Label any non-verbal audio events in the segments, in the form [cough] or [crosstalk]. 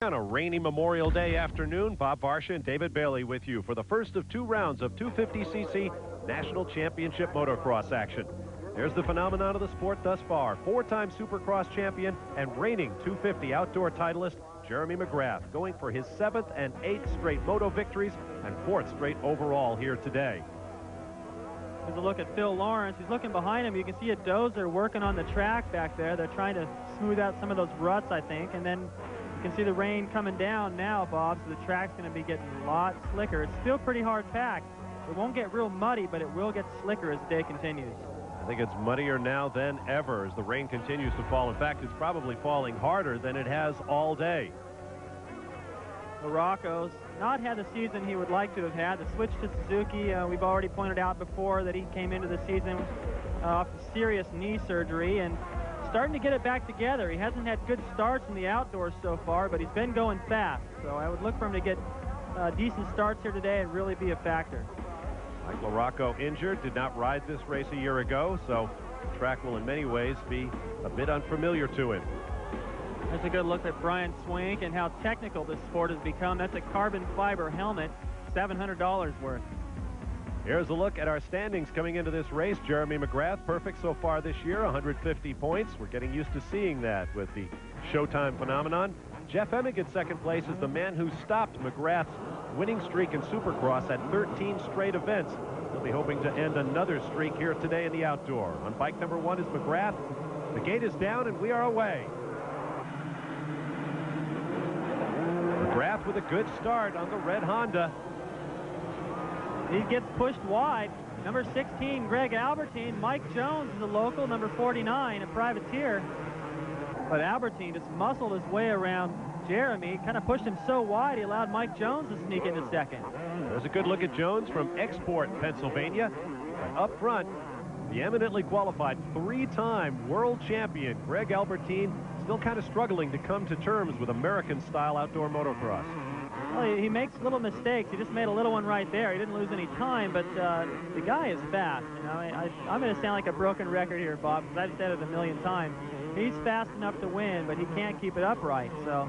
On a rainy Memorial Day afternoon, Bob Varsha and David Bailey with you for the first of two rounds of 250cc National Championship Motocross action. There's the phenomenon of the sport thus far. Four-time Supercross champion and reigning 250 outdoor titleist Jeremy McGrath going for his seventh and eighth straight moto victories and fourth straight overall here today. There's a look at Phil Lawrence. He's looking behind him. You can see a dozer working on the track back there. They're trying to smooth out some of those ruts, I think. And then you can see the rain coming down now, Bob, so the track's going to be getting a lot slicker. It's still pretty hard packed. It won't get real muddy, but it will get slicker as the day continues. I think it's muddier now than ever as the rain continues to fall. In fact, it's probably falling harder than it has all day. LaRocco's not had the season he would like to have had. The switch to Suzuki, uh, we've already pointed out before that he came into the season uh, off serious knee surgery and starting to get it back together. He hasn't had good starts in the outdoors so far, but he's been going fast. So I would look for him to get uh, decent starts here today and really be a factor. Mike LaRocco injured, did not ride this race a year ago, so the track will in many ways be a bit unfamiliar to him. That's a good look at Brian Swink and how technical this sport has become. That's a carbon fiber helmet, $700 worth. Here's a look at our standings coming into this race. Jeremy McGrath, perfect so far this year, 150 points. We're getting used to seeing that with the Showtime phenomenon. Jeff Emig at second place is the man who stopped McGrath's winning streak in Supercross at 13 straight events. He'll be hoping to end another streak here today in the outdoor. On bike number one is McGrath. The gate is down and we are away. McGrath with a good start on the red Honda. He gets pushed wide. Number 16, Greg Albertyn. Mike Jones is a local. Number 49, a privateer. But Albertyn just muscled his way around Jeremy. Kind of pushed him so wide, he allowed Mike Jones to sneak into second. There's a good look at Jones from Export, Pennsylvania. Up front, the eminently qualified three-time world champion, Greg Albertyn, still kind of struggling to come to terms with American-style outdoor motocross. Well, he, makes little mistakes. He just made a little one right there. He didn't lose any time, but uh, the guy is fast. You know, I, am going to sound like a broken record here, Bob, because I've said it a million times. He's fast enough to win, but he can't keep it upright. So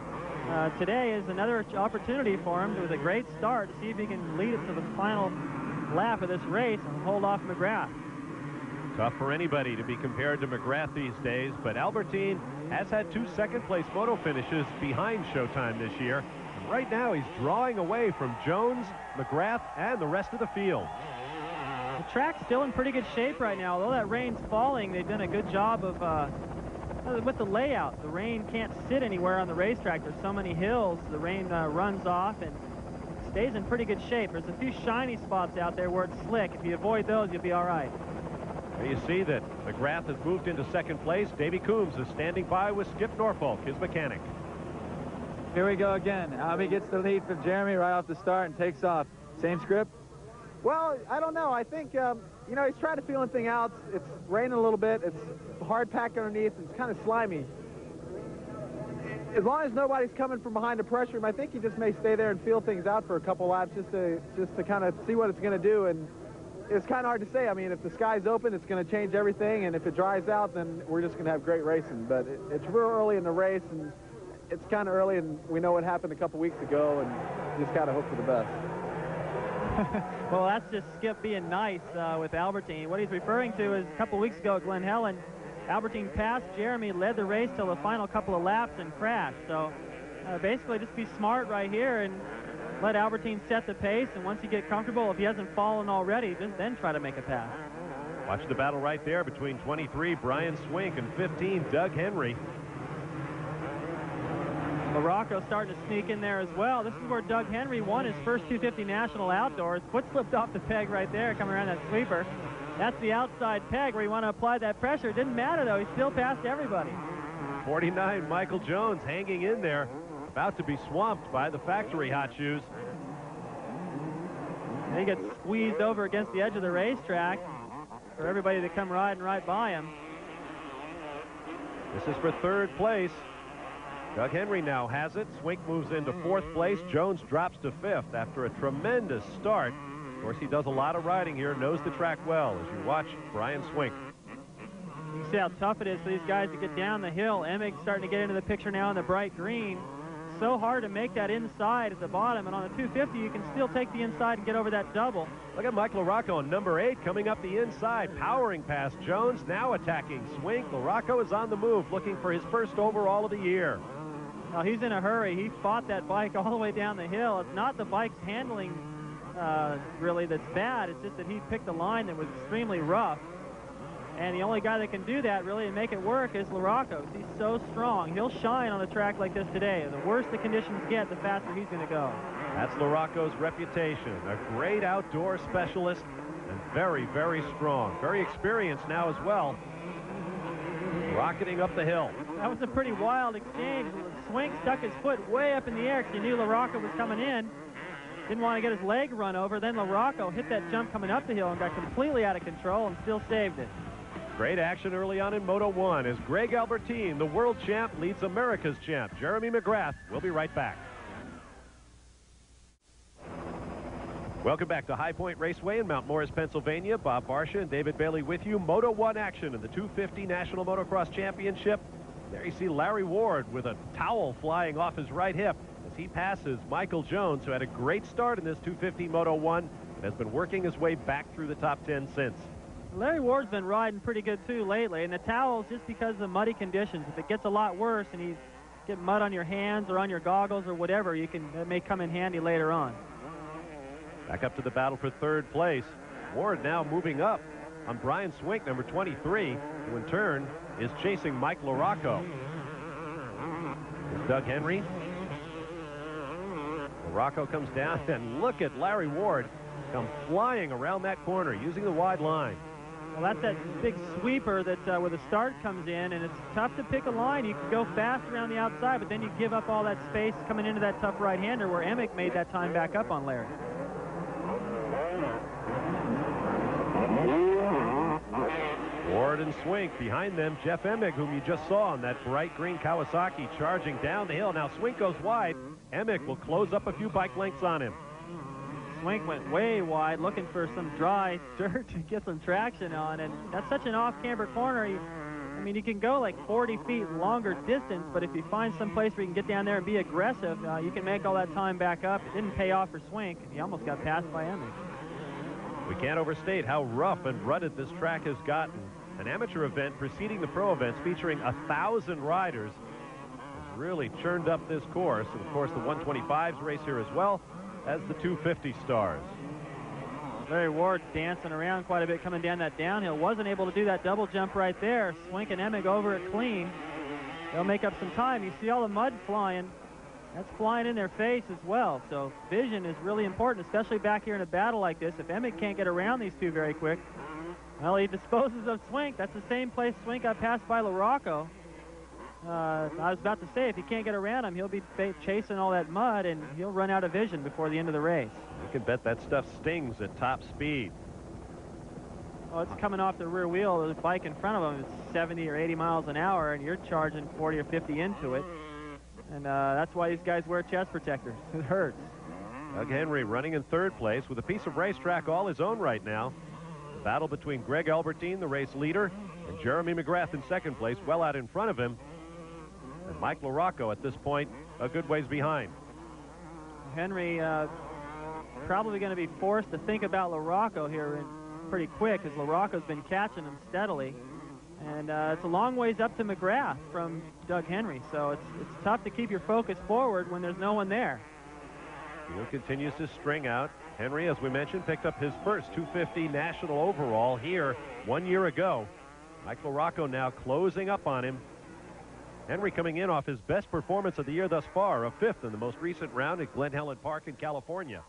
uh, today is another opportunity for him with a great start to see if he can lead it to the final lap of this race and hold off McGrath. Tough for anybody to be compared to McGrath these days, but Albertyn has had two second-place moto finishes behind Showtime this year. Right now, he's drawing away from Jones, McGrath, and the rest of the field. The track's still in pretty good shape right now. Although that rain's falling, they've done a good job of uh, with the layout. The rain can't sit anywhere on the racetrack. There's so many hills. The rain uh, runs off and stays in pretty good shape. There's a few shiny spots out there where it's slick. If you avoid those, you'll be all right. There you see that McGrath has moved into second place. Davey Coombs is standing by with Skip Norfolk, his mechanic. Here we go again. Abby gets the lead from Jeremy right off the start and takes off. Same script? Well, I don't know. I think, um, you know, he's trying to feel anything out. It's raining a little bit. It's hard pack underneath. It's kind of slimy. As long as nobody's coming from behind to pressure him, I think he just may stay there and feel things out for a couple laps just to just to kind of see what it's going to do. And it's kind of hard to say. I mean, if the sky's open, it's going to change everything, and if it dries out, then we're just going to have great racing. But it, it's real early in the race, and it's kind of early, and we know what happened a couple weeks ago, and just got to hope for the best. [laughs] well, that's just Skip being nice uh, with Albertyn. What he's referring to is a couple weeks ago at Glen Helen, Albertyn passed Jeremy, led the race till the final couple of laps and crashed. So uh, basically just be smart right here and let Albertyn set the pace, and once you get comfortable, if he hasn't fallen already, just then try to make a pass. Watch the battle right there between 23, Brian Swink, and 15, Doug Henry. Larocco starting to sneak in there as well. This is where Doug Henry won his first 250 National Outdoors. Foot slipped off the peg right there, coming around that sweeper. That's the outside peg where you want to apply that pressure. It didn't matter, though. He still passed everybody. 49, Michael Jones hanging in there about to be swamped by the factory hot shoes. he gets squeezed over against the edge of the racetrack for everybody to come riding right by him. This is for third place. Doug Henry now has it. Swink moves into fourth place. Jones drops to fifth after a tremendous start. Of course, he does a lot of riding here, knows the track well as you watch Brian Swink. You see how tough it is for these guys to get down the hill. Emig's starting to get into the picture now in the bright green. so hard to make that inside at the bottom, and on the 250, you can still take the inside and get over that double. Look at Mike LaRocco on number eight coming up the inside, powering past Jones, now attacking Swink. LaRocco is on the move, looking for his first overall of the year. Now he's in a hurry. He fought that bike all the way down the hill. It's not the bike's handling uh, really that's bad. It's just that he picked a line that was extremely rough. And the only guy that can do that really and make it work is LaRocco. He's so strong. He'll shine on a track like this today. The worse the conditions get, the faster he's going to go. That's LaRocco's reputation. A great outdoor specialist and very, very strong. Very experienced now as well. Rocketing up the hill. That was a pretty wild exchange. Swink stuck his foot way up in the air because he knew LaRocco was coming in. Didn't want to get his leg run over. Then LaRocco hit that jump coming up the hill and got completely out of control and still saved it. Great action early on in Moto 1 as Greg Albertyn, the world champ, leads America's champ, Jeremy McGrath. We'll be right back. Welcome back to High Point Raceway in Mount Morris, Pennsylvania. Bob Varsha and David Bailey with you. Moto 1 action in the 250 National Motocross Championship. There you see Larry Ward with a towel flying off his right hip as he passes Michael Jones, who had a great start in this 250 Moto 1 and has been working his way back through the top 10 since. Larry Ward's been riding pretty good too lately, and the towel's just because of the muddy conditions. If it gets a lot worse and you get mud on your hands or on your goggles or whatever, you can it may come in handy later on. Back up to the battle for third place. Ward now moving up on Brian Swink, number 23, who in turn is chasing Mike LaRocco. Doug Henry. LaRocco comes down, and look at Larry Ward come flying around that corner using the wide line. Well, that's that big sweeper that uh, where the start comes in, and it's tough to pick a line. You can go fast around the outside, but then you give up all that space coming into that tough right-hander where Emig made that time back up on Larry. Ward and Swink behind them. Jeff Emig, whom you just saw on that bright green Kawasaki, charging down the hill. Now Swink goes wide. Emig will close up a few bike lengths on him. Swink went way wide, looking for some dry [laughs] dirt to get some traction on, and that's such an off-camber corner. You, I mean, you can go like 40 feet longer distance, but if you find some place where you can get down there and be aggressive, uh, you can make all that time back up. It didn't pay off for Swink. He almost got passed by Emig. We can't overstate how rough and rutted this track has gotten. An amateur event preceding the pro events featuring a thousand riders has really churned up this course. And of course, the 125s race here as well as the 250 stars. Larry Ward dancing around quite a bit coming down that downhill. Wasn't able to do that double jump right there. Swink and Emig over it clean. They'll make up some time. You see all the mud flying. That's flying in their face as well. So vision is really important, especially back here in a battle like this. If Emig can't get around these two very quick, well, he disposes of Swink. That's the same place Swink got passed by LaRocco. Uh, I was about to say, if he can't get around him, he'll be chasing all that mud, and he'll run out of vision before the end of the race. You can bet that stuff stings at top speed. Oh, it's coming off the rear wheel of the bike in front of him. It's 70 or 80 miles an hour, and you're charging 40 or 50 into it. And uh, that's why these guys wear chest protectors. [laughs] It hurts. Doug Henry running in third place with a piece of racetrack all his own right now. Battle between Greg Albertyn, the race leader, and Jeremy McGrath in second place, well out in front of him. And Mike LaRocco at this point a good ways behind. Henry uh, probably going to be forced to think about LaRocco here pretty quick because LaRocco's been catching him steadily. And uh, it's a long ways up to McGrath from Doug Henry, so it's, it's tough to keep your focus forward when there's no one there. Field continues to string out. Henry, as we mentioned, picked up his first 250 national overall here one year ago. Mike LaRocco now closing up on him. Henry coming in off his best performance of the year thus far, a fifth in the most recent round at Glen Helen Park in California.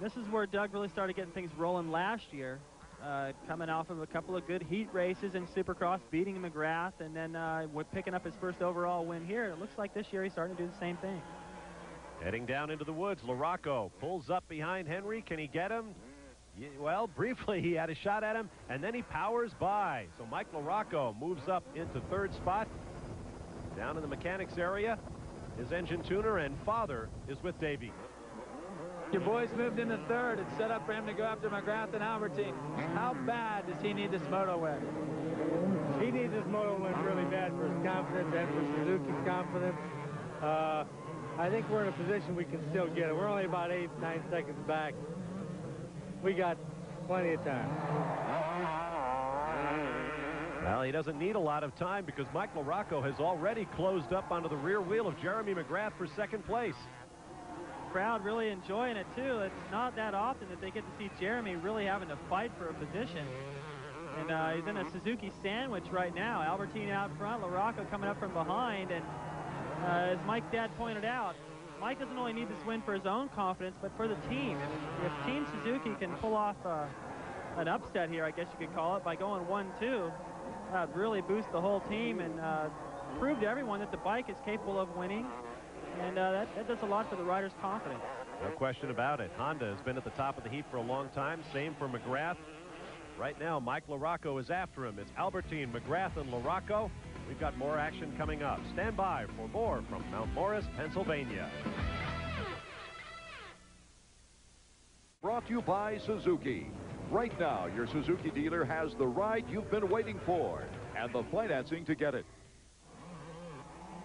This is where Doug really started getting things rolling last year uh, coming off of a couple of good heat races in Supercross, beating McGrath, and then uh, picking up his first overall win here. It looks like this year he's starting to do the same thing. Heading down into the woods, LaRocco pulls up behind Henry. Can he get him? Well, [laughs] briefly he had a shot at him, and then he powers by. So Mike LaRocco moves up into third spot. Down in the mechanics area, his engine tuner and father is with Davey. Your boys moved into third. It's set up for him to go after McGrath and Albertyn. How bad does he need this moto win? He needs this moto win really bad for his confidence and for Suzuki's confidence. Uh, I think we're in a position we can still get it. We're only about eight, nine seconds back. We got plenty of time. Well, he doesn't need a lot of time because Mike LaRocco has already closed up onto the rear wheel of Jeremy McGrath for second place. Crowd really enjoying it too. It's not that often that they get to see Jeremy really having to fight for a position. And uh, he's in a Suzuki sandwich right now. Albertyn out front, LaRocco coming up from behind. And as Mike's dad pointed out, Mike doesn't only need this win for his own confidence, but for the team. If, if Team Suzuki can pull off uh, an upset here, I guess you could call it, by going 1-2, uh, really boost the whole team and uh, prove to everyone that the bike is capable of winning. And uh, that, that does a lot for the rider's confidence. No question about it. Honda has been at the top of the heap for a long time. Same for McGrath. Right now, Mike LaRocco is after him. It's Albertyn, McGrath, and LaRocco. We've got more action coming up. Stand by for more from Mount Morris, Pennsylvania. Brought to you by Suzuki. Right now, your Suzuki dealer has the ride you've been waiting for and the financing to get it.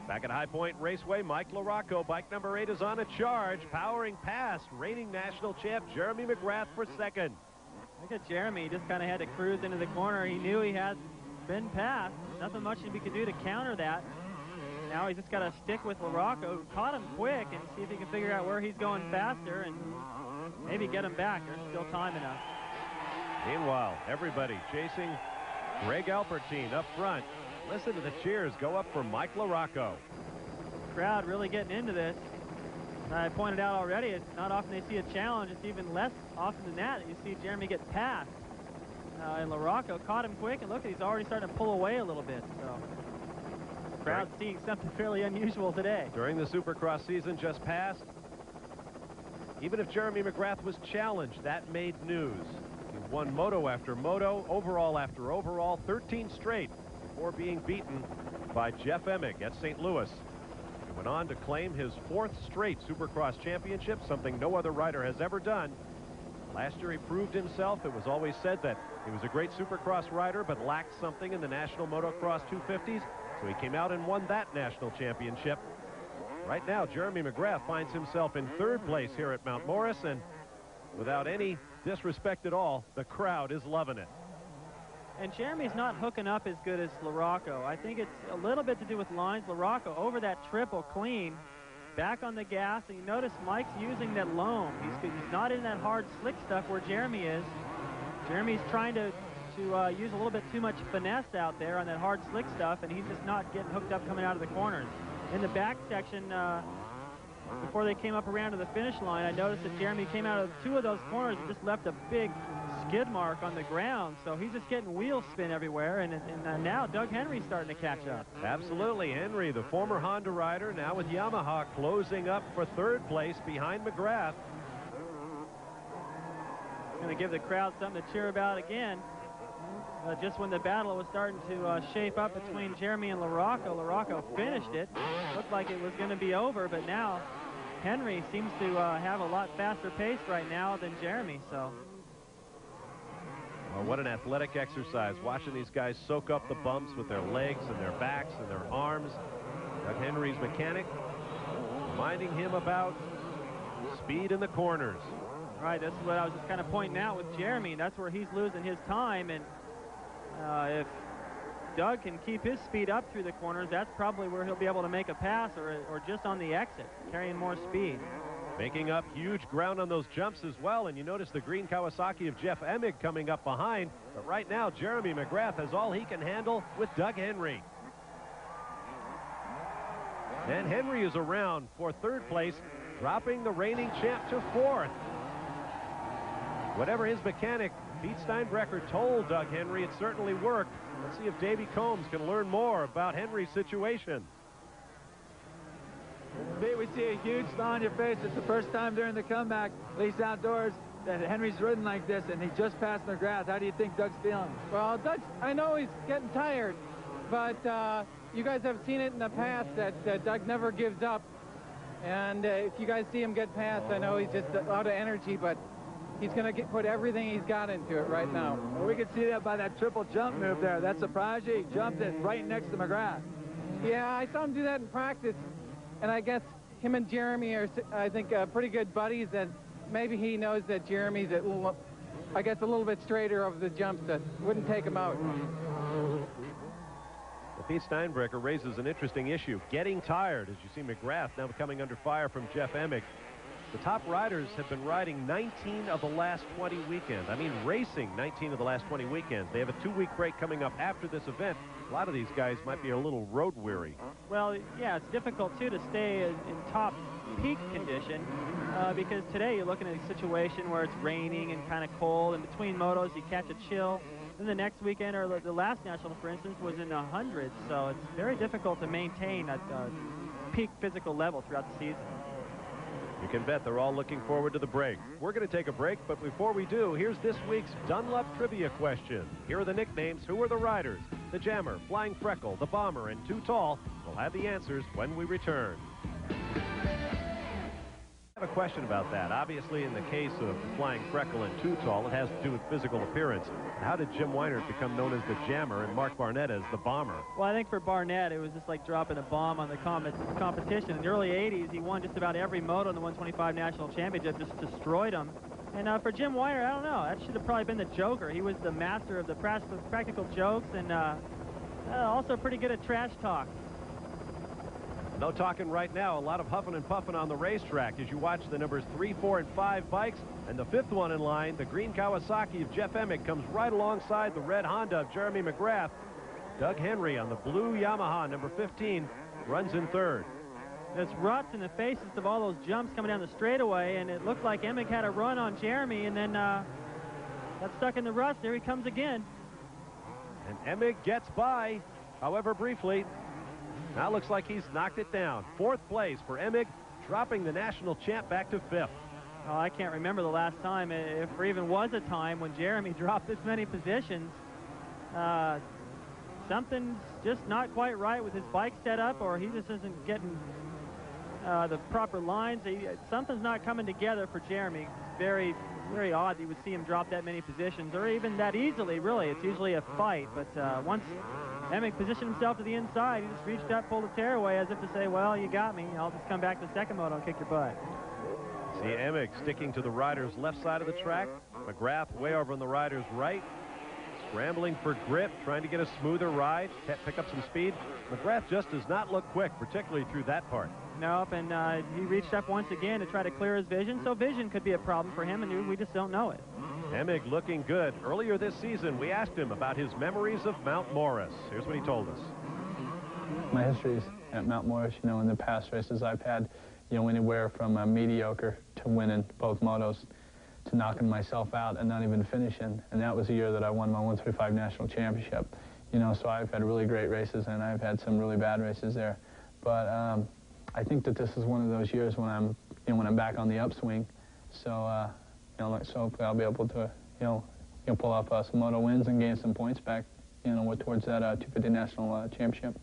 Back at High Point Raceway, Mike LaRocco, bike number eight, is on a charge, powering past reigning national champ Jeremy McGrath for second. Look at Jeremy. He just kind of had to cruise into the corner. He knew he had been passed. Nothing much we could do to counter that. Now he's just got to stick with LaRocco, caught him quick, and see if he can figure out where he's going faster and maybe get him back. There's still time enough. Meanwhile, everybody chasing Greg Albertyn up front. Listen to the cheers go up for Mike LaRocco. Crowd really getting into this. I pointed out already, it's not often they see a challenge. It's even less often than that that you see Jeremy get passed. Uh, and LaRocco caught him quick, and look, he's already starting to pull away a little bit. So, crowd seeing something [laughs] fairly unusual today. During the Supercross season just passed, even if Jeremy McGrath was challenged, that made news. He won moto after moto, overall after overall, 13 straight before being beaten by Jeff Emig at St. Louis. He went on to claim his fourth straight Supercross championship, something no other rider has ever done. Last year he proved himself. It was always said that he was a great Supercross rider, but lacked something in the National Motocross 250s. So he came out and won that national championship. Right now, Jeremy McGrath finds himself in third place here at Mount Morris, and without any disrespect at all, the crowd is loving it. And Jeremy's not hooking up as good as LaRocco. I think it's a little bit to do with lines. LaRocco over that triple clean, back on the gas, and you notice Mike's using that loam. He's, he's not in that hard slick stuff where Jeremy is. Jeremy's trying to to uh, use a little bit too much finesse out there on that hard slick stuff, and he's just not getting hooked up coming out of the corners. In the back section, uh, before they came up around to the finish line, I noticed that Jeremy came out of two of those corners and just left a big skid mark on the ground. So he's just getting wheel spin everywhere, and, and uh, now Doug Henry's starting to catch up. Absolutely. Henry, the former Honda rider, now with Yamaha, closing up for third place behind McGrath. Going to give the crowd something to cheer about again. Uh, just when the battle was starting to uh, shape up between Jeremy and LaRocco, LaRocco finished it. Looked like it was going to be over, but now Henry seems to uh, have a lot faster pace right now than Jeremy, so. Well, what an athletic exercise, watching these guys soak up the bumps with their legs and their backs and their arms. Doug Henry's mechanic reminding him about speed in the corners. Right, that's what I was just kind of pointing out with Jeremy. That's where he's losing his time, and uh, if Doug can keep his speed up through the corners, that's probably where he'll be able to make a pass or, or just on the exit, carrying more speed. Making up huge ground on those jumps as well, and you notice the green Kawasaki of Jeff Emig coming up behind. But right now, Jeremy McGrath has all he can handle with Doug Henry. And Henry is around for third place, dropping the reigning champ to fourth. Whatever his mechanic, Pete Steinbrecher told Doug Henry it certainly worked. Let's see if Davey Coombs can learn more about Henry's situation. Pete, we see a huge smile on your face. It's the first time during the comeback, at least outdoors, that Henry's ridden like this, and he just passed McGrath. How do you think Doug's feeling? Well, Doug, I know he's getting tired, but uh, you guys have seen it in the past that uh, Doug never gives up. And uh, if you guys see him get past, I know he's just out of energy, but he's going to put everything he's got into it right now. Well, we can see that by that triple jump move there. That surprised you. He jumped it right next to McGrath. Yeah, I saw him do that in practice, and I guess him and Jeremy are, I think, uh, pretty good buddies, and maybe he knows that Jeremy's, a little, I guess, a little bit straighter over the jumps that wouldn't take him out. Pete Steinbrecher raises an interesting issue. Getting tired, as you see McGrath now coming under fire from Jeff Emig. The top riders have been riding 19 of the last 20 weekends. I mean, racing 19 of the last 20 weekends. They have a two-week break coming up after this event. A lot of these guys might be a little road weary. Well, yeah, it's difficult, too, to stay in, top peak condition uh, because today you're looking at a situation where it's raining and kind of cold. and between motos, you catch a chill. Then the next weekend, or the last national, for instance, was in the hundreds. So it's very difficult to maintain a uh, peak physical level throughout the season. You can bet they're all looking forward to the break. We're going to take a break, but before we do, here's this week's Dunlop trivia question. Here are the nicknames. Who are the riders? The Jammer, Flying Freckle, the Bomber, and Too Tall. We'll have the answers when we return have a question about that. Obviously, in the case of Flying Freckle and Too Tall, it has to do with physical appearance. How did Jim Weinert become known as the Jammer and Mark Barnett as the Bomber? Well, I think for Barnett, it was just like dropping a bomb on the com competition. In the early 80s, he won just about every moto in the 125 National Championship, just destroyed them. And uh, for Jim Weinert, I don't know. That should have probably been the Joker. He was the master of the practical jokes and uh, uh, also pretty good at trash talk. No talking right now. A lot of huffing and puffing on the racetrack as you watch the numbers three, four, and five bikes. And the fifth one in line, the green Kawasaki of Jeff Emig, comes right alongside the red Honda of Jeremy McGrath. Doug Henry on the blue Yamaha, number 15, runs in third. There's ruts in the faces of all those jumps coming down the straightaway, and it looked like Emig had a run on Jeremy, and then uh, got stuck in the ruts. There he comes again. And Emig gets by, however briefly. Now looks like he's knocked it down. Fourth place for Emig, dropping the national champ back to fifth. Oh, I can't remember the last time, if there even was a time when Jeremy [laughs] dropped this many positions. Uh, something's just not quite right with his bike setup, or he just isn't getting uh, the proper lines. He, something's not coming together for Jeremy. Very, very odd you would see him drop that many positions, or even that easily, really. It's usually a fight, but uh, once Emig positioned himself to the inside. He just reached up, pulled the tearaway as if to say, well, you got me. I'll just come back to the second moto and kick your butt. See Emig sticking to the rider's left side of the track. McGrath way over on the rider's right. Scrambling for grip, trying to get a smoother ride, pick up some speed. McGrath just does not look quick, particularly through that part. Nope, and uh, he reached up once again to try to clear his vision, so vision could be a problem for him, and we just don't know it. Emig looking good. Earlier this season, we asked him about his memories of Mount Morris. Here's what he told us. My histories at Mount Morris, you know, in the past races I've had, you know, anywhere from a mediocre to winning both motos to knocking myself out and not even finishing. And that was the year that I won my 135 national championship. You know, so I've had really great races and I've had some really bad races there. But um, I think that this is one of those years when I'm, you know, when I'm back on the upswing. So, uh, you know, so hopefully I'll be able to, you know, you know pull off uh, some moto wins and gain some points back, you know, towards that uh, 250 national uh, championship.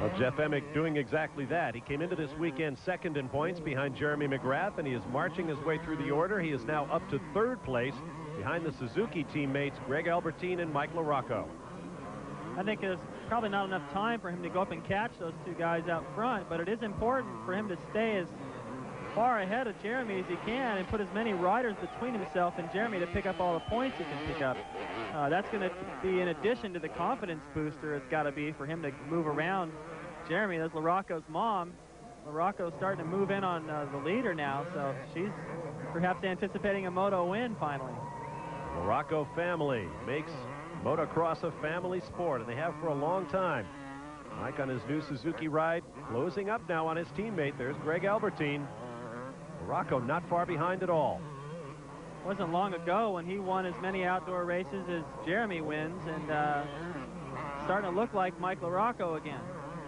Well, Jeff Emig doing exactly that. He came into this weekend second in points behind Jeremy McGrath, and he is marching his way through the order. He is now up to third place behind the Suzuki teammates Greg Albertyn and Mike LaRocco. I think there's probably not enough time for him to go up and catch those two guys out front, but it is important for him to stay as far ahead of Jeremy as he can and put as many riders between himself and Jeremy to pick up all the points he can pick up. Uh, that's going to be in addition to the confidence booster it's got to be for him to move around Jeremy. That's LaRocco's mom. LaRocco's starting to move in on uh, the leader now, so she's perhaps anticipating a moto win finally. LaRocco family makes motocross a family sport, and they have for a long time. Mike on his new Suzuki ride, closing up now on his teammate. There's Greg Albertyn. Rocco not far behind at all. Wasn't long ago when he won as many outdoor races as Jeremy wins, and uh, starting to look like Mike LaRocco again.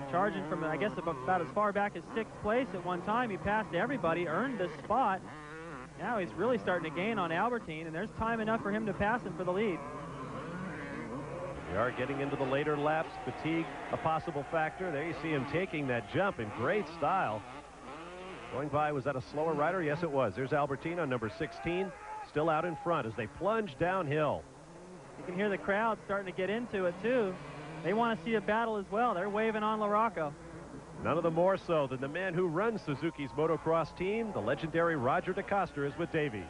Charging from, I guess, about, about as far back as sixth place at one time. He passed everybody, earned this spot. Now he's really starting to gain on Albertyn, and there's time enough for him to pass him for the lead. We are getting into the later laps. Fatigue, a possible factor. There you see him taking that jump in great style. Going by, was that a slower rider? Yes, it was. There's Albertyn, number 16, still out in front as they plunge downhill. You can hear the crowd starting to get into it, too. They want to see a battle as well. They're waving on LaRocco. None of them more so than the man who runs Suzuki's motocross team, the legendary Roger DeCoster is with Davey.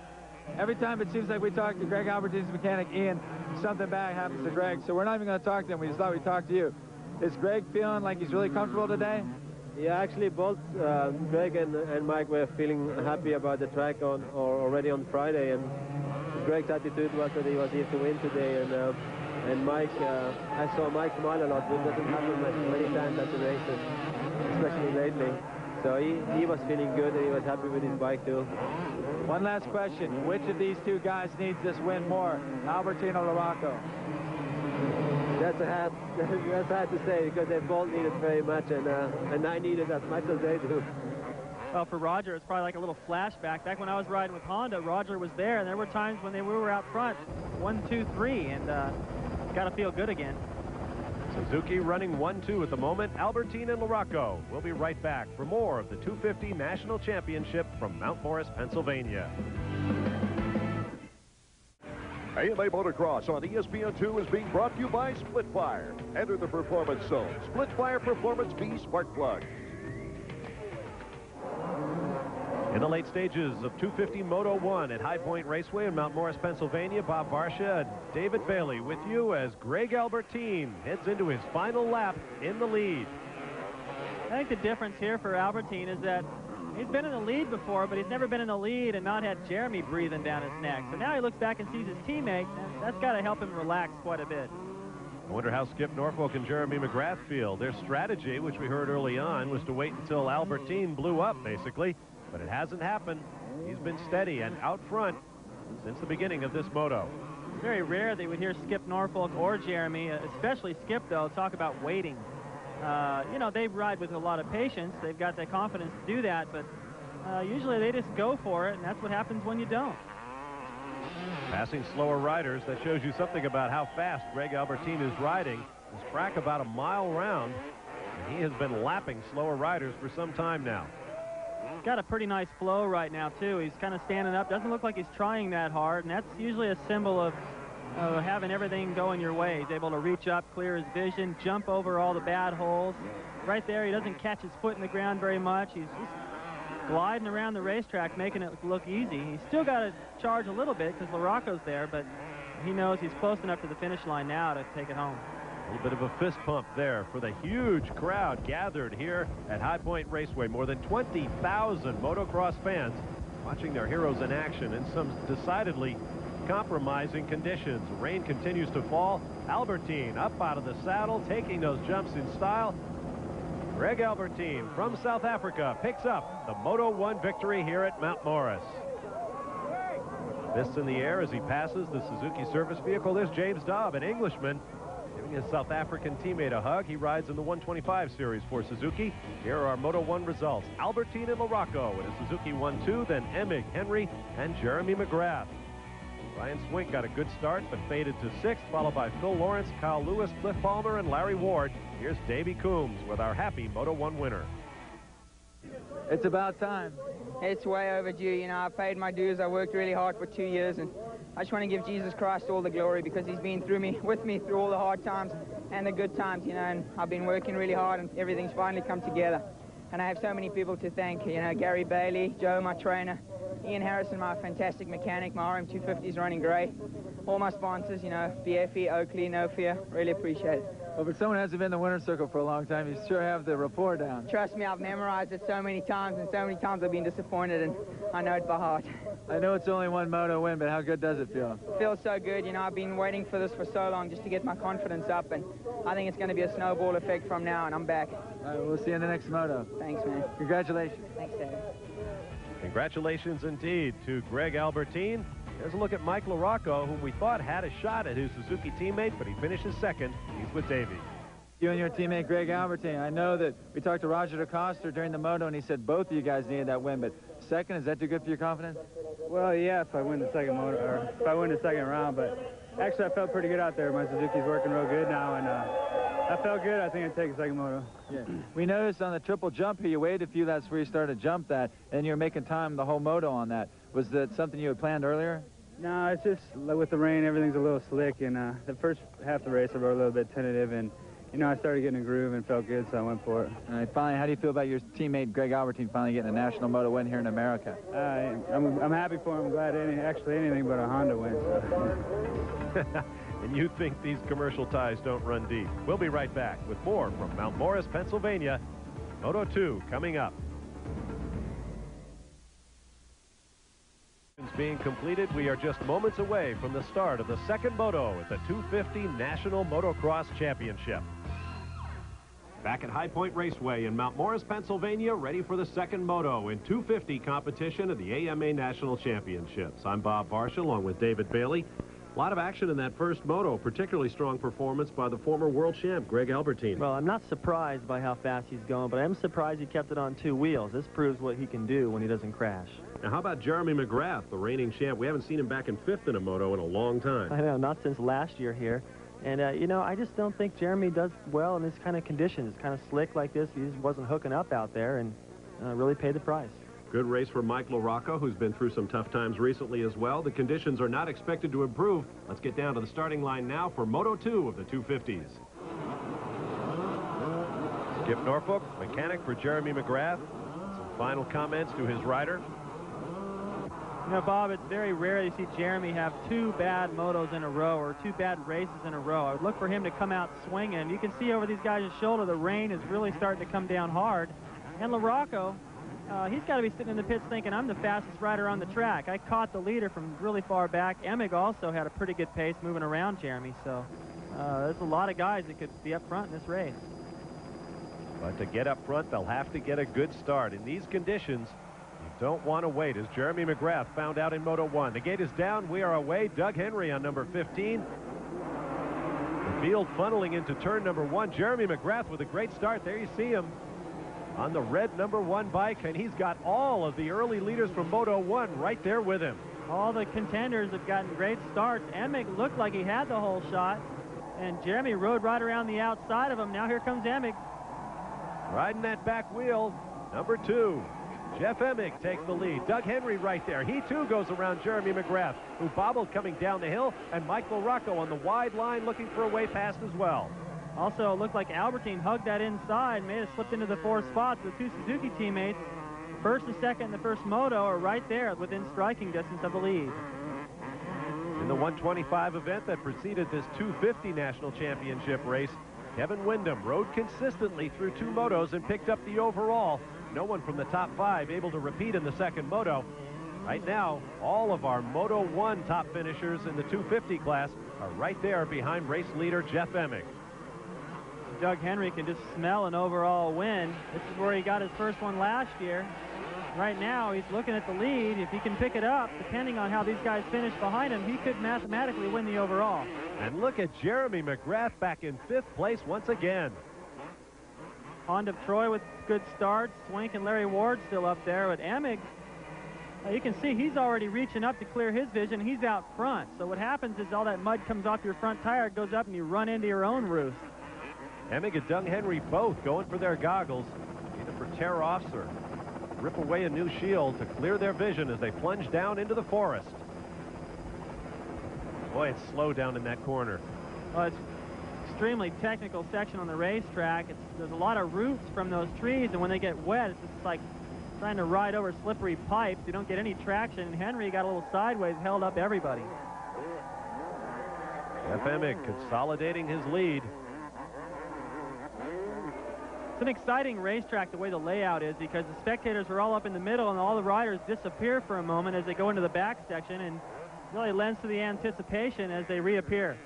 Every time it seems like we talk to Greg Albertyn's mechanic, Ian, something bad happens to Greg. So we're not even going to talk to him. We just thought we'd talk to you. Is Greg feeling like he's really comfortable today? Yeah, actually, both uh, Greg and, and Mike were feeling happy about the track on or already on Friday, and Greg's attitude was that he was here to win today, and uh, and Mike, uh, I saw Mike smile a lot, which doesn't happen many times at the races, especially lately. So he, he was feeling good and he was happy with his bike too. One last question. Which of these two guys needs this win more, Albertino LaRocco? That's a hard, that's hard to say because they both need it very much and, uh, and I need it as much as they do. Well, for Roger, it's probably like a little flashback. Back when I was riding with Honda, Roger was there, and there were times when they, we were out front, one, two, three, and uh, got to feel good again. Suzuki running 1-2 at the moment. Albertyn and LaRocco. We'll be right back for more of the 250 National Championship from Mount Morris, Pennsylvania. AMA Motocross on ESPN2 is being brought to you by Splitfire. Enter the performance zone. Splitfire Performance B Spark Plug. In the late stages of 250 Moto 1 at High Point Raceway in Mount Morris, Pennsylvania, Bob Varsha and David Bailey with you as Greg Albertyn heads into his final lap in the lead. I think the difference here for Albertyn is that he's been in the lead before, but he's never been in the lead and not had Jeremy breathing down his neck. So now he looks back and sees his teammate, that's got to help him relax quite a bit. I wonder how Skip Norfolk and Jeremy McGrath feel. Their strategy, which we heard early on, was to wait until Albertyn blew up, basically. But it hasn't happened. He's been steady and out front since the beginning of this moto. Very rare they would hear Skip Norfolk or Jeremy, especially Skip, though, talk about waiting. Uh, you know, they ride with a lot of patience. They've got the confidence to do that, but uh, usually they just go for it, and that's what happens when you don't. Passing slower riders, that shows you something about how fast Greg Albertyn is riding. His track about a mile round, and he has been lapping slower riders for some time now. He's got a pretty nice flow right now, too. He's kind of standing up. Doesn't look like he's trying that hard, and that's usually a symbol of uh, having everything going your way. He's able to reach up, clear his vision, jump over all the bad holes. Right there, he doesn't catch his foot in the ground very much. He's just gliding around the racetrack, making it look easy. He's still got to charge a little bit because LaRocco's there, but he knows he's close enough to the finish line now to take it home. A little bit of a fist pump there for the huge crowd gathered here at High Point Raceway. More than 20,000 motocross fans watching their heroes in action in some decidedly compromising conditions. Rain continues to fall. Albertyn up out of the saddle, taking those jumps in style. Greg Albertyn from South Africa picks up the Moto 1 victory here at Mount Morris. Fists in the air as he passes the Suzuki service vehicle. There's James Dobb, an Englishman, giving his South African teammate a hug. He rides in the 125 series for Suzuki. Here are our Moto 1 results. Albertyn and LaRocco in a Suzuki 1-2, then Emig, Henry, and Jeremy McGrath. Brian Swink got a good start, but faded to sixth, followed by Phil Lawrence, Kyle Lewis, Cliff Palmer, and Larry Ward. Here's Davey Coombs with our happy Moto 1 winner. It's about time. It's way overdue. You know, I paid my dues. I worked really hard for two years, and I just want to give Jesus Christ all the glory because he's been through me, with me through all the hard times and the good times, you know, and I've been working really hard and everything's finally come together. And I have so many people to thank, you know, Gary Bailey, Joe, my trainer, Ian Harrison, my fantastic mechanic, my RM250 is running great. All my sponsors, you know, BFE, Oakley, No Fear, really appreciate it. Well, for someone hasn't been in the winner's circle for a long time, you sure have the rapport down. Trust me, I've memorized it so many times, and so many times I've been disappointed, and I know it by heart. I know it's only one moto win, but how good does it feel? It feels so good. You know, I've been waiting for this for so long just to get my confidence up, and I think it's going to be a snowball effect from now, and I'm back. All right, we'll see you in the next moto. Thanks, man. Congratulations. Thanks, David. Congratulations indeed to Greg Albertyn. Here's a look at Mike LaRocco, whom we thought had a shot at his Suzuki teammate, but he finishes second. He's with Davey. You and your teammate Greg Albertyn. I know that we talked to Roger DeCoster during the moto, and he said both of you guys needed that win, but second, is that too good for your confidence? Well, yeah, if I win the second moto, or if I win the second round, but actually I felt pretty good out there. My Suzuki's working real good now, and uh, I felt good. I think I'd take a second moto. Yeah. We noticed on the triple jump here, you waited a few laps where you started to jump that, and you were making time the whole moto on that. Was that something you had planned earlier? No, it's just with the rain, everything's a little slick, and uh, the first half of the race I rode a little bit tentative, and you know, I started getting a groove and felt good, so I went for it. All right, finally, how do you feel about your teammate Greg Albertyn finally getting a national moto win here in America? Uh, I'm, I'm happy for him. I'm glad any, actually anything but a Honda win. So. [laughs] and you think these commercial ties don't run deep. We'll be right back with more from Mount Morris, Pennsylvania. Moto 2 coming up. being completed, we are just moments away from the start of the second moto at the 250 National Motocross Championship. Back at High Point Raceway in Mount Morris, Pennsylvania, ready for the second moto in 250 competition of the AMA National Championships. I'm Bob Varsha along with David Bailey. A lot of action in that first moto, particularly strong performance by the former world champ, Greg Albertyn. Well, I'm not surprised by how fast he's going, but I am surprised he kept it on two wheels. This proves what he can do when he doesn't crash. Now, how about Jeremy McGrath, the reigning champ? We haven't seen him back in fifth in a moto in a long time. I know, not since last year here. And, uh, you know, I just don't think Jeremy does well in this kind of condition. conditions. Kind of slick like this. He just wasn't hooking up out there and uh, really paid the price. Good race for Mike LaRocco, who's been through some tough times recently as well. The conditions are not expected to improve. Let's get down to the starting line now for Moto 2 of the 250s. Skip Norfolk, mechanic for Jeremy McGrath. Some final comments to his rider. You know, Bob, it's very rare to see Jeremy have two bad motos in a row or two bad races in a row. I would look for him to come out swinging. You can see over these guys' shoulder the rain is really starting to come down hard. And LaRocco, uh, he's got to be sitting in the pits thinking, I'm the fastest rider on the track. I caught the leader from really far back. Emig also had a pretty good pace moving around Jeremy, so uh, there's a lot of guys that could be up front in this race. But to get up front, they'll have to get a good start. In these conditions, don't want to wait, as Jeremy McGrath found out in Moto 1. The gate is down. We are away. Doug Henry on number 15. The field funneling into turn number one. Jeremy McGrath with a great start. There you see him on the red number one bike, and he's got all of the early leaders from Moto 1 right there with him. All the contenders have gotten great starts. Emig looked like he had the whole shot, and Jeremy rode right around the outside of him. Now here comes Emig. Riding that back wheel, number two. Jeff Emig takes the lead. Doug Henry right there. He too goes around Jeremy McGrath, who bobbled coming down the hill, and Mike LaRocco on the wide line looking for a way past as well. Also, it looked like Albertyn hugged that inside, may have slipped into the four spots. The two Suzuki teammates, first and second in the first moto, are right there within striking distance of the lead. In the 125 event that preceded this 250 national championship race, Kevin Windham rode consistently through two motos and picked up the overall. No one from the top five able to repeat in the second moto. Right now, all of our Moto 1 top finishers in the 250 class are right there behind race leader Jeff Emig. Doug Henry can just smell an overall win. This is where he got his first one last year. Right now, he's looking at the lead. If he can pick it up, depending on how these guys finish behind him, he could mathematically win the overall. And look at Jeremy McGrath back in fifth place once again. Honda Troy with good starts. Swink and Larry Ward still up there. But Emig, uh, you can see he's already reaching up to clear his vision. He's out front. So what happens is all that mud comes off your front tire, goes up, and you run into your own roof. Emig and Doug Henry both going for their goggles, either for tear-offs or rip away a new shield to clear their vision as they plunge down into the forest. Boy, it's slow down in that corner. Well, it's extremely technical section on the racetrack. It's, there's a lot of roots from those trees, and when they get wet, it's just like trying to ride over slippery pipes. You don't get any traction, and Henry got a little sideways, held up everybody. Emig consolidating his lead. It's an exciting racetrack the way the layout is because the spectators are all up in the middle and all the riders disappear for a moment as they go into the back section and really lends to the anticipation as they reappear.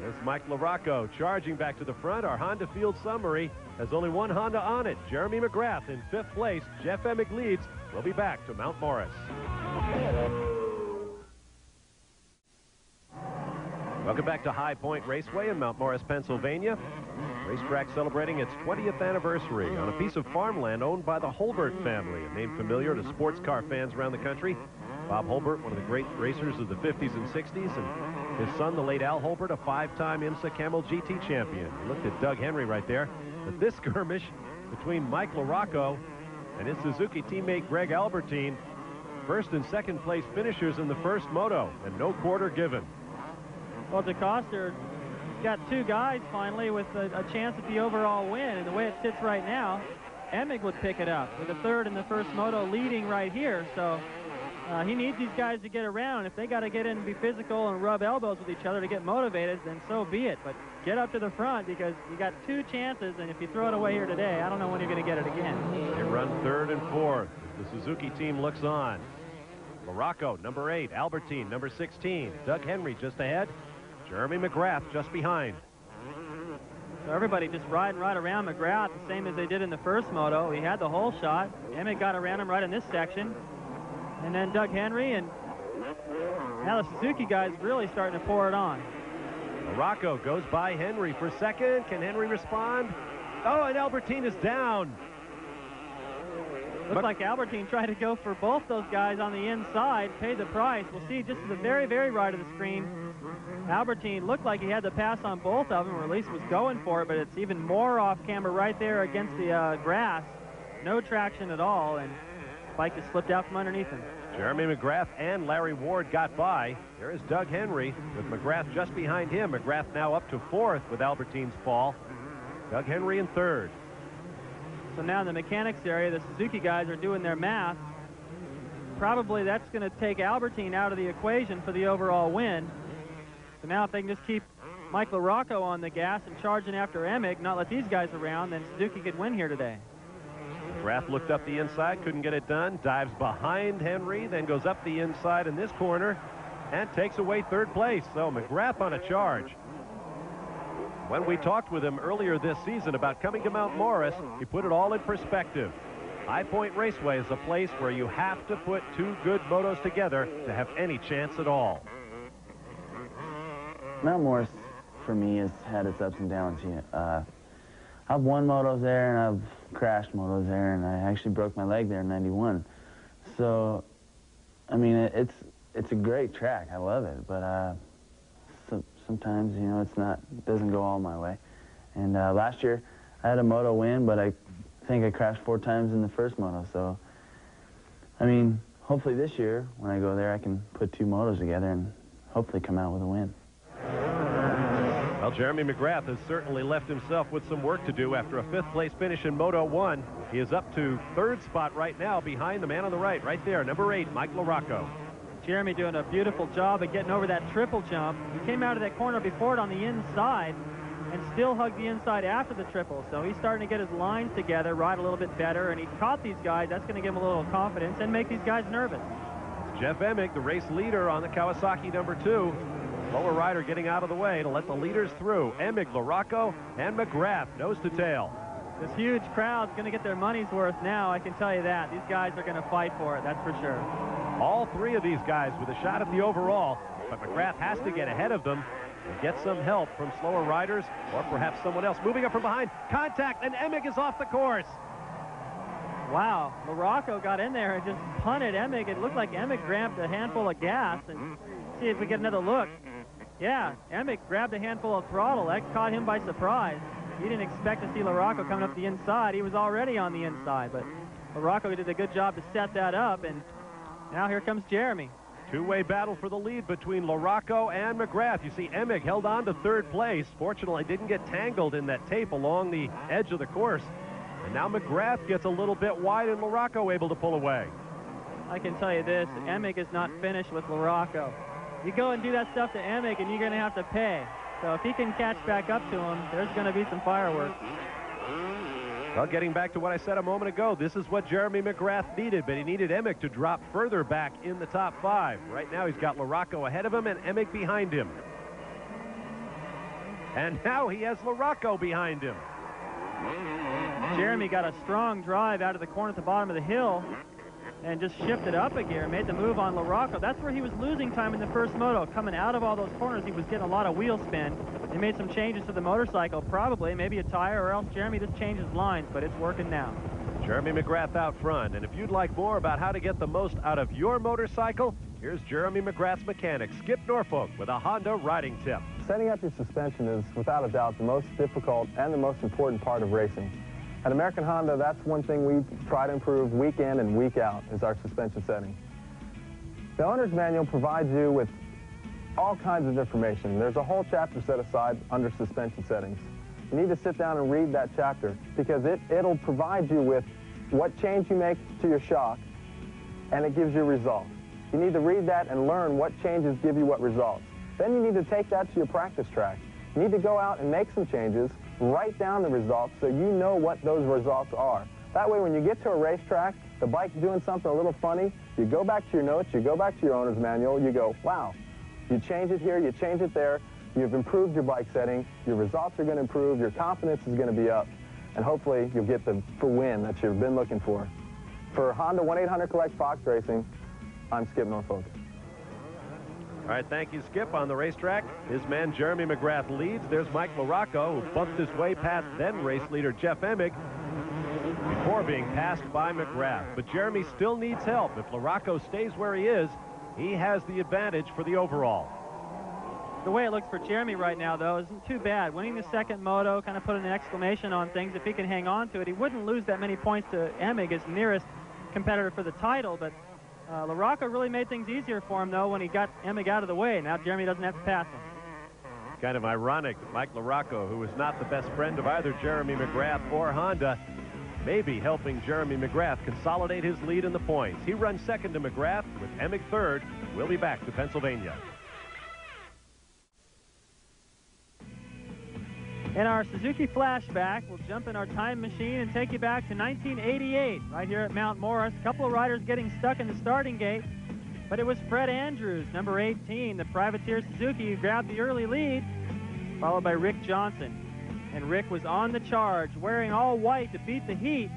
There's Mike LaRocco charging back to the front. Our Honda field summary has only one Honda on it. Jeremy McGrath in fifth place. Jeff Emig leads. We'll be back to Mount Morris. Welcome back to High Point Raceway in Mount Morris, Pennsylvania. Racetrack celebrating its 20th anniversary on a piece of farmland owned by the Holbert family, a name familiar to sports car fans around the country. Bob Holbert, one of the great racers of the 50s and 60s, and his son, the late Al Holbert, a five-time IMSA Camel GT champion. You looked at Doug Henry right there. But this [laughs] skirmish between Mike LaRocco and his Suzuki teammate Greg Albertyn, first and second place finishers in the first moto, and no quarter given. Well, DeCoster got two guys finally with a, a chance at the overall win. And the way it sits right now, Emig would pick it up with a third in the first moto leading right here. So uh, he needs these guys to get around. If they got to get in and be physical and rub elbows with each other to get motivated, then so be it. But get up to the front because you got two chances, and if you throw it away here today, I don't know when you're going to get it again. They run third and fourth. The Suzuki team looks on. LaRocco, number eight. Albertyn, number 16. Doug Henry just ahead. Jeremy McGrath just behind. So everybody just riding right around McGrath, the same as they did in the first moto. He had the whole shot. Emig got around him right in this section. And then Doug Henry, and now the Suzuki guy's really starting to pour it on. Rocco goes by Henry for second. Can Henry respond? Oh, and Albertyn is down. Looks like Albertyn tried to go for both those guys on the inside, paid the price. We'll see just to the very, very right of the screen. Albertyn looked like he had the pass on both of them, or at least was going for it, but it's even more off camera right there against the uh, grass. No traction at all, and bike just slipped out from underneath him. Jeremy McGrath and Larry Ward got by. There is Doug Henry with McGrath just behind him. McGrath now up to fourth with Albertyn's fall. Doug Henry in third. So now in the mechanics area, the Suzuki guys are doing their math. Probably that's going to take Albertyn out of the equation for the overall win. So now if they can just keep Mike LaRocco on the gas and charging after Emig, not let these guys around, then Suzuki could win here today. McGrath looked up the inside, couldn't get it done, dives behind Henry, then goes up the inside in this corner and takes away third place. So McGrath on a charge. When we talked with him earlier this season about coming to Mount Morris, he put it all in perspective. High Point Raceway is a place where you have to put two good motos together to have any chance at all. Mount Morris, for me, has had its ups and downs. Uh, I've won motos there, and I've crashed motos there, and I actually broke my leg there in 91. So, I mean, it, it's it's a great track. I love it, but uh, so, sometimes, you know, it's not, it doesn't go all my way. And uh, last year, I had a moto win, but I think I crashed four times in the first moto. So, I mean, hopefully this year, when I go there, I can put two motos together and hopefully come out with a win. Well, Jeremy McGrath has certainly left himself with some work to do after a fifth place finish in Moto 1. He is up to third spot right now behind the man on the right, right there, number eight, Mike LaRocco. Jeremy doing a beautiful job of getting over that triple jump. He came out of that corner before it on the inside and still hugged the inside after the triple. So he's starting to get his lines together, ride a little bit better, and he caught these guys. That's going to give him a little confidence and make these guys nervous. Jeff Emig, the race leader on the Kawasaki number two. Lower rider getting out of the way to let the leaders through. Emig, LaRocco, and McGrath, nose to tail. This huge crowd's going to get their money's worth now, I can tell you that. These guys are going to fight for it, that's for sure. All three of these guys with a shot at the overall, but McGrath has to get ahead of them and get some help from slower riders or perhaps someone else. Moving up from behind, contact, and Emig is off the course. Wow, LaRocco got in there and just punted Emig. It looked like Emig grabbed a handful of gas. And mm-hmm. see if we get another look. Yeah, Emig grabbed a handful of throttle. That caught him by surprise. He didn't expect to see LaRocco coming up the inside. He was already on the inside, but LaRocco did a good job to set that up, and now here comes Jeremy. Two-way battle for the lead between LaRocco and McGrath. You see, Emig held on to third place. Fortunately, didn't get tangled in that tape along the edge of the course. And now McGrath gets a little bit wide, and LaRocco able to pull away. I can tell you this, Emig is not finished with LaRocco. You go and do that stuff to Emig, and you're going to have to pay. So if he can catch back up to him, there's going to be some fireworks. Well, getting back to what I said a moment ago, this is what Jeremy McGrath needed, but he needed Emig to drop further back in the top five. Right now, he's got LaRocco ahead of him and Emig behind him. And now he has LaRocco behind him. Jeremy got a strong drive out of the corner at the bottom of the hill and just shifted up a gear, made the move on LaRocco. That's where he was losing time in the first moto. Coming out of all those corners, he was getting a lot of wheel spin. They made some changes to the motorcycle, probably, maybe a tire, or else Jeremy just changes lines, but it's working now. Jeremy McGrath out front, and if you'd like more about how to get the most out of your motorcycle, here's Jeremy McGrath's mechanic, Skip Norfolk, with a Honda riding tip. Setting up your suspension is, without a doubt, the most difficult and the most important part of racing. At American Honda, that's one thing we try to improve week in and week out is our suspension setting. The owner's manual provides you with all kinds of information. There's a whole chapter set aside under suspension settings. You need to sit down and read that chapter because it, it'll provide you with what change you make to your shock, and it gives you results. You need to read that and learn what changes give you what results. Then you need to take that to your practice track. You need to go out and make some changes, write down the results so you know what those results are. That way when you get to a racetrack, the bike's doing something a little funny, you go back to your notes, you go back to your owner's manual, you go, wow, you change it here, you change it there, you've improved your bike setting, your results are going to improve, your confidence is going to be up, and hopefully you'll get the, win that you've been looking for. For Honda 1-800-COLLECT-FOX Racing, I'm Skip Norfolk. All right, thank you, Skip. On the racetrack, his man Jeremy McGrath leads. There's Mike LaRocco, who bumped his way past then race leader Jeff Emig before being passed by McGrath. But Jeremy still needs help. If LaRocco stays where he is, he has the advantage for the overall. The way it looks for Jeremy right now, though, isn't too bad. Winning the second moto, kind of put an exclamation on things. If he can hang on to it, he wouldn't lose that many points to Emig, his nearest competitor for the title. But uh, LaRocco really made things easier for him, though, when he got Emig out of the way. Now Jeremy doesn't have to pass him. Kind of ironic that Mike LaRocco, who was not the best friend of either Jeremy McGrath or Honda, may be helping Jeremy McGrath consolidate his lead in the points. He runs second to McGrath with Emig third. We'll be back to Pennsylvania. In our Suzuki flashback, we'll jump in our time machine and take you back to 1988, right here at Mount Morris. A couple of riders getting stuck in the starting gate, but it was Fred Andrews, number 18, the privateer Suzuki, who grabbed the early lead, followed by Rick Johnson. And Rick was on the charge, wearing all white to beat the heat.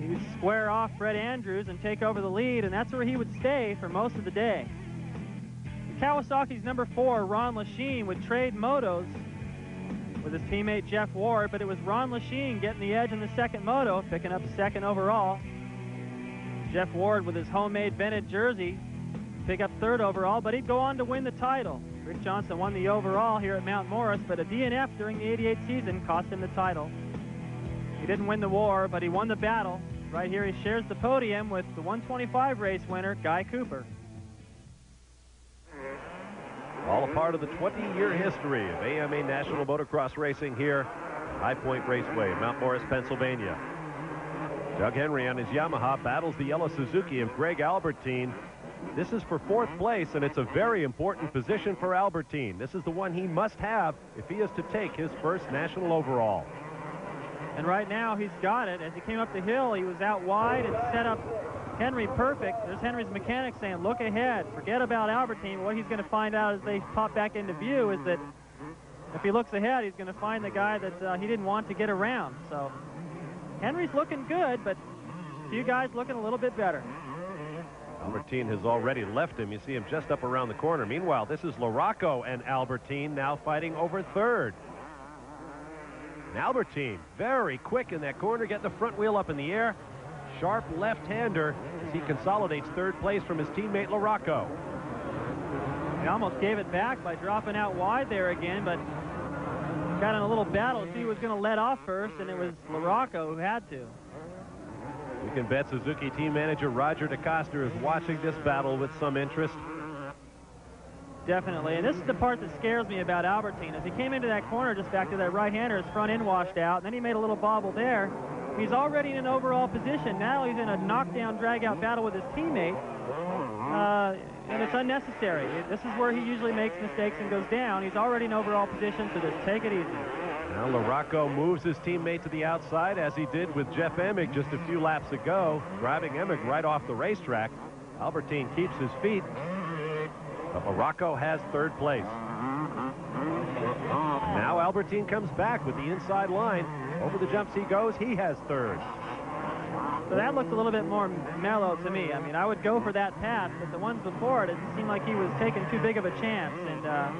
He would square off Fred Andrews and take over the lead, and that's where he would stay for most of the day. Kawasaki's number four, Ron Lechien, would trade motos with his teammate Jeff Ward, but it was Ron Lechien getting the edge in the second moto, picking up second overall. Jeff Ward with his homemade Bennett jersey, pick up third overall, but he'd go on to win the title. Rick Johnson won the overall here at Mount Morris, but a DNF during the 88 season cost him the title. He didn't win the war, but he won the battle. Right here he shares the podium with the 125 race winner, Guy Cooper. All a part of the 20-year history of AMA National Motocross Racing here, High Point Raceway, Mount Morris, Pennsylvania. Doug Henry on his Yamaha battles the yellow Suzuki of Greg Albertyn. This is for fourth place, and it's a very important position for Albertyn. This is the one he must have if he is to take his first national overall. And right now he's got it. As he came up the hill, he was out wide and set up Henry perfect. There's Henry's mechanic saying, look ahead. Forget about Albertyn. What he's going to find out as they pop back into view is that if he looks ahead, he's going to find the guy that uh, he didn't want to get around. So Henry's looking good, but a few guys looking a little bit better. Albertyn has already left him. You see him just up around the corner. Meanwhile, this is LaRocco and Albertyn now fighting over third. And Albertyn, very quick in that corner, getting the front wheel up in the air. Sharp left-hander as he consolidates third place from his teammate LaRocco. He almost gave it back by dropping out wide there again, but got in a little battle to see who was going to let off first, and it was LaRocco who had to. You can bet Suzuki team manager Roger DeCoster is watching this battle with some interest. Definitely, and this is the part that scares me about Albertyn. As he came into that corner just back to that right-hander, his front end washed out, and then he made a little bobble there. He's already in an overall position. Now he's in a knockdown, drag-out battle with his teammate, uh, and it's unnecessary. This is where he usually makes mistakes and goes down. He's already in overall position, so just take it easy. Now LaRocco moves his teammate to the outside, as he did with Jeff Emig just a few laps ago, driving Emig right off the racetrack. Albertyn keeps his feet, but LaRocco has third place. Now Albertyn comes back with the inside line. Over the jumps he goes. He has third. So that looked a little bit more mellow to me. I mean, I would go for that pass, but the ones before it, it seemed like he was taking too big of a chance. And, uh,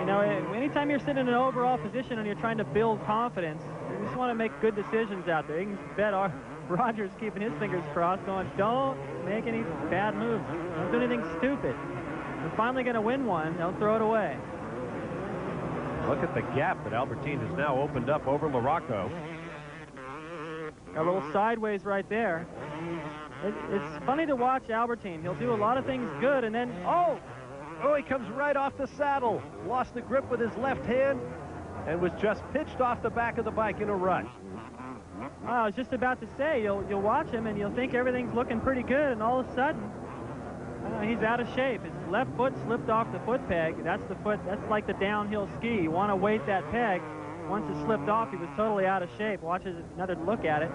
you know, anytime you're sitting in an overall position and you're trying to build confidence, you just want to make good decisions out there. You can bet our [laughs] Rogers keeping his fingers crossed, going, don't make any bad moves. Don't do anything stupid. We're finally going to win one. Don't throw it away. Look at the gap that Albertyn has now opened up over LaRocco. A little sideways right there. It, it's funny to watch Albertyn. He'll do a lot of things good, and then, oh, Oh, he comes right off the saddle. Lost the grip with his left hand and was just pitched off the back of the bike in a rush. Oh, I was just about to say, you'll, you'll watch him and you'll think everything's looking pretty good, and all of a sudden, uh, he's out of shape. His left foot slipped off the foot peg. That's the foot, that's like the downhill ski. You want to weight that peg. Once it slipped off, he was totally out of shape. Watches another look at it.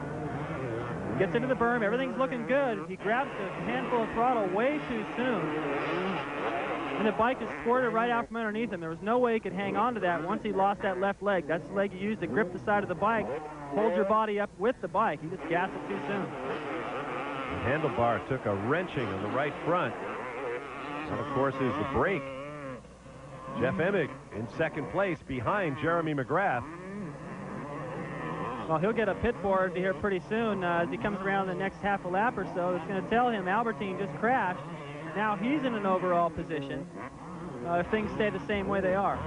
Gets into the berm, everything's looking good. He grabs a handful of throttle way too soon. And the bike just squirted right out from underneath him. There was no way he could hang on to that once he lost that left leg. That's the leg you use to grip the side of the bike, hold your body up with the bike. He just gassed it too soon. Handlebar took a wrenching on the right front. And of course is the brake. Jeff Emig in second place behind Jeremy McGrath. Well, he'll get a pit board here pretty soon uh, as he comes around the next half a lap or so. It's going to tell him Albertyn just crashed. Now he's in an overall position uh, if things stay the same way they are.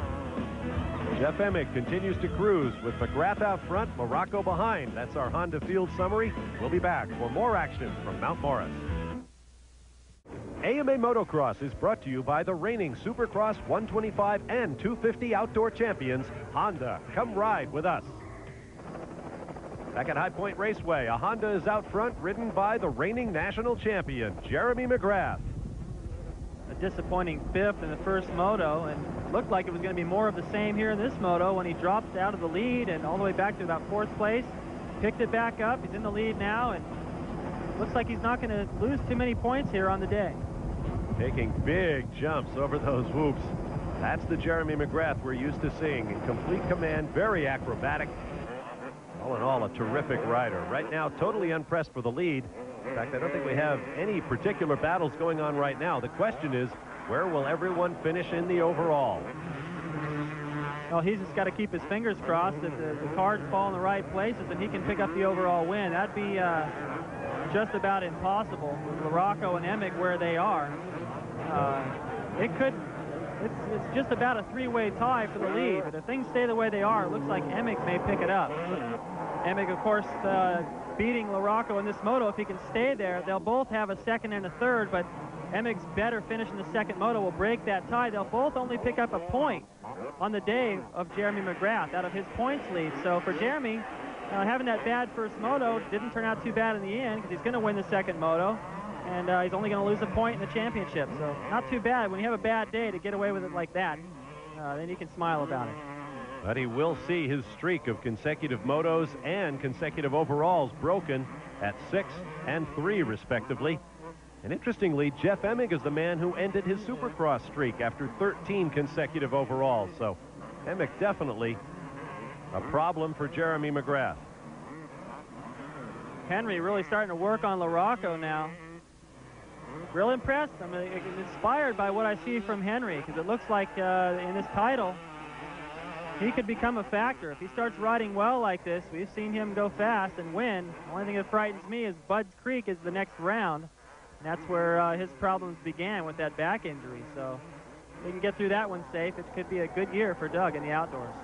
Jeff Emig continues to cruise with McGrath out front, LaRocco behind. That's our Honda Field summary. We'll be back for more action from Mount Morris. AMA Motocross is brought to you by the reigning Supercross 125 and 250 outdoor champions, Honda. Come ride with us. Back at High Point Raceway, a Honda is out front, ridden by the reigning national champion, Jeremy McGrath. A disappointing fifth in the first moto, and looked like it was going to be more of the same here in this moto when he dropped out of the lead and all the way back to about fourth place. Picked it back up. He's in the lead now, and looks like he's not going to lose too many points here on the day. Taking big jumps over those whoops. That's the Jeremy McGrath we're used to seeing in complete command, very acrobatic. All in all, a terrific rider. Right now, totally unpressed for the lead. In fact, I don't think we have any particular battles going on right now. The question is, where will everyone finish in the overall? Well, he's just got to keep his fingers crossed that the, the, cards fall in the right places and he can pick up the overall win. That'd be uh, just about impossible with LaRocco and Emig where they are. Uh, it could, it's, it's just about a three-way tie for the lead, but if things stay the way they are, it looks like Emig may pick it up. Emig, of course, uh, beating LaRocco in this moto. If he can stay there, they'll both have a second and a third, but Emig's better finish in the second moto will break that tie. They'll both only pick up a point on the day of Jeremy McGrath out of his points lead. So for Jeremy, uh, having that bad first moto didn't turn out too bad in the end because he's going to win the second moto, and uh, he's only going to lose a point in the championship. So not too bad. When you have a bad day to get away with it like that, uh, then you can smile about it. But he will see his streak of consecutive motos and consecutive overalls broken at six and three, respectively. And interestingly, Jeff Emig is the man who ended his Supercross streak after 13 consecutive overalls. So Emig definitely a problem for Jeremy McGrath. Henry really starting to work on LaRocco now. Real impressed. I'm inspired by what I see from Henry because it looks like uh, in this title, he could become a factor. If he starts riding well like this, we've seen him go fast and win. The only thing that frightens me is Budds Creek is the next round. And that's where uh, his problems began with that back injury. So if he can get through that one safe, it could be a good year for Doug in the outdoors.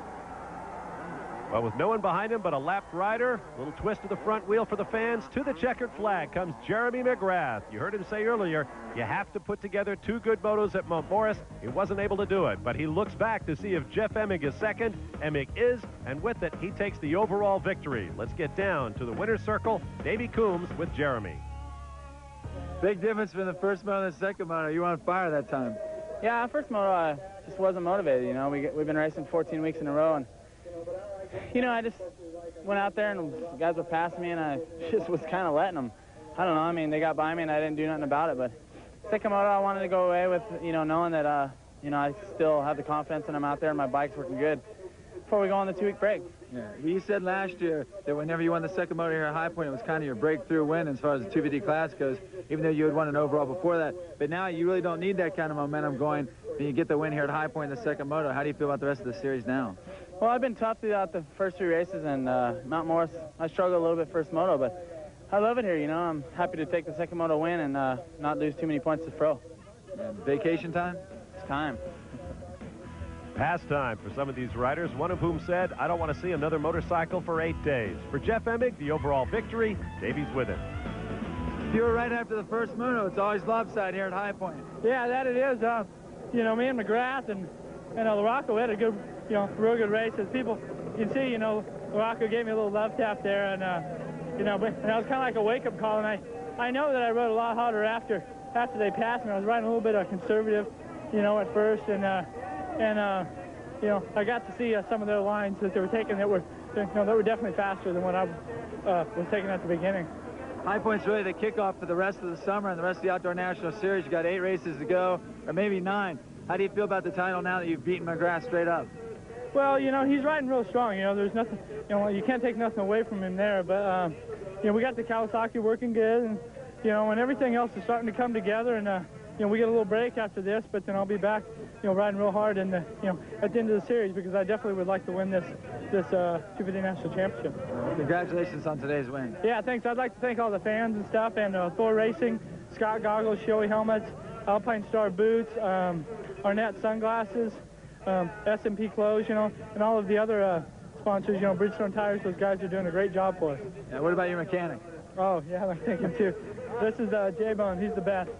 Well, with no one behind him but a lapped rider, a little twist of the front wheel for the fans. To the checkered flag comes Jeremy McGrath. You heard him say earlier, you have to put together two good motos at Mount Morris. He wasn't able to do it, but he looks back to see if Jeff Emig is second. Emig is, and with it, he takes the overall victory. Let's get down to the winner's circle. Davey Coombs with Jeremy. Big difference from the first moto and the second moto. You were on fire that time. Yeah, first moto, I just wasn't motivated. You know, we, we've been racing 14 weeks in a row, and you know, I just went out there and guys were passing me, and I [laughs] just was kind of letting them. I don't know. I mean, they got by me, and I didn't do nothing about it. But moto, I wanted to go away with, you know, knowing that, uh, you know, I still have the confidence, and I'm out there, and my bike's working good before we go on the two-week break. Yeah, he said last year that whenever you won the second moto here at High Point, it was kind of your breakthrough win as far as the 250 class goes, even though you had won an overall before that. But now you really don't need that kind of momentum going, and you get the win here at High Point in the second moto. How do you feel about the rest of the series now? Well, I've been tough throughout the first three races, and uh, Mount Morris, I struggled a little bit first moto, but I love it here, you know. I'm happy to take the second moto win and uh, not lose too many points to pro. Yeah, vacation time? It's time. Pastime for some of these riders, one of whom said, I don't want to see another motorcycle for eight days. For Jeff Emig, the overall victory, Davey's with him. You were right after the first moto. It's always lopsided here at High Point. Yeah, that it is. Uh, you know, me and McGrath and, and uh, LaRocco had a good, you know, real good race. As people you can see, you know, LaRocco gave me a little love tap there, and, uh, you know, [laughs] but that was kind of like a wake-up call, and I, I know that I rode a lot harder after after they passed me. I was riding a little bit of conservative, you know, at first, and, uh, and uh, you know, I got to see uh, some of their lines that they were taking that were, you know, that were definitely faster than what I uh, was taking at the beginning. High Point's really the kickoff for the rest of the summer and the rest of the Outdoor National Series. You've got eight races to go, or maybe nine. How do you feel about the title now that you've beaten McGrath straight up? Well, you know, he's riding real strong. You know, there's nothing, you know, you can't take nothing away from him there. But, um, you know, we got the Kawasaki working good, and, you know, and everything else is starting to come together. And, uh, you know, we get a little break after this, but then I'll be back, you know, riding real hard in the, you know, at the end of the series because I definitely would like to win this, this uh, 250 National Championship. Congratulations on today's win. Yeah, thanks. I'd like to thank all the fans and stuff, and uh, Thor Racing, Scott Goggles, Shoei Helmets, Alpine Star Boots, um, Arnette Sunglasses, um, S&P Clothes, you know, and all of the other uh, sponsors, you know, Bridgestone Tires, those guys are doing a great job for us. Yeah, what about your mechanic? Oh, yeah, [laughs] I'm thinking too. This is uh, J-Bone. He's the best.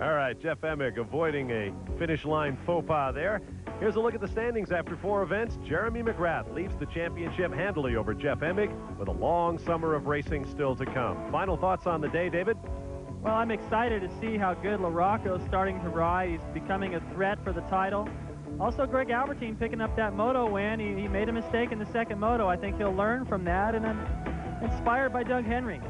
All right, Jeff Emig avoiding a finish line faux pas there. Here's a look at the standings after four events. Jeremy McGrath leads the championship handily over Jeff Emig with a long summer of racing still to come. Final thoughts on the day, David? Well, I'm excited to see how good LaRocco's starting to ride. He's becoming a threat for the title. Also, Greg Albertyn picking up that moto win. He, he made a mistake in the second moto. I think he'll learn from that. And I'm inspired by Doug Henry.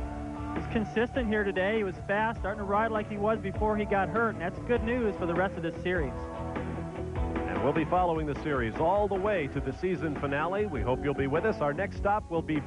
He's consistent here today. He was fast, starting to ride like he was before he got hurt, and that's good news for the rest of this series. And we'll be following the series all the way to the season finale. We hope you'll be with us. Our next stop will be